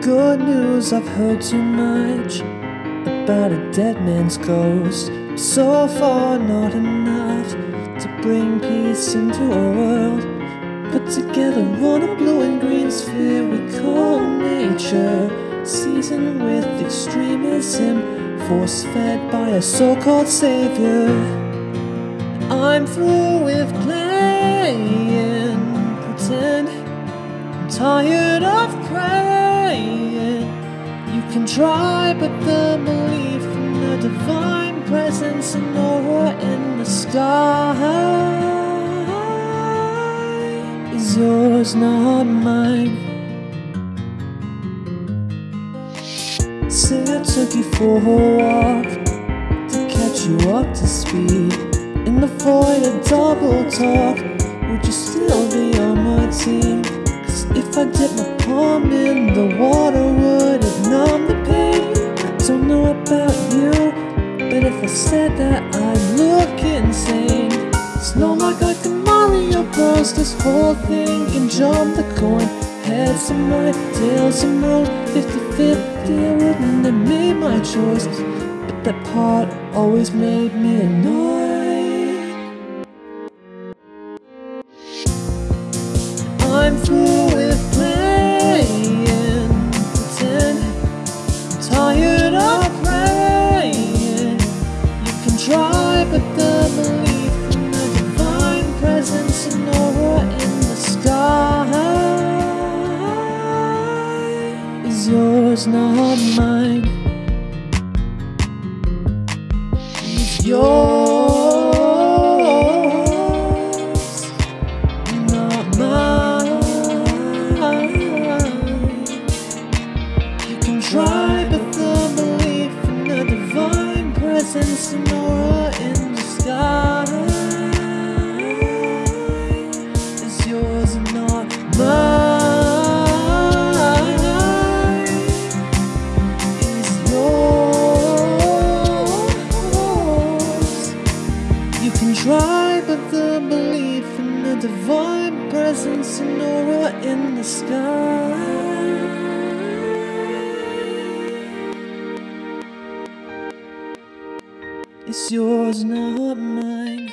good news, I've heard too much about a dead man's ghost. So far, not enough to bring peace into a world. Put together on a blue and green sphere we call nature, seasoned with extremism, force fed by a so called savior. I'm through with playing pretend, I'm tired of praying. You can try, but the belief in the divine presence and aura in the sky is yours, not mine. Say I took you for a walk to catch you up to speed. In the foyer, double talk. Would you still be on my team? Cause if I dip my the water, would it numb the pain? I don't know about you, but if I said that, I'd look insane. Like I can Mario Bros. This whole thing can jump the coin. Heads some right, tails some wrong. 50 50, I wouldn't have made my choice. But that part always made me annoyed. I'm through yours, not mine. It's yours, not mine. You can try, but the belief in the divine presence and in the sky You can try, but the belief in the divine presence and aura in the sky is yours, not mine.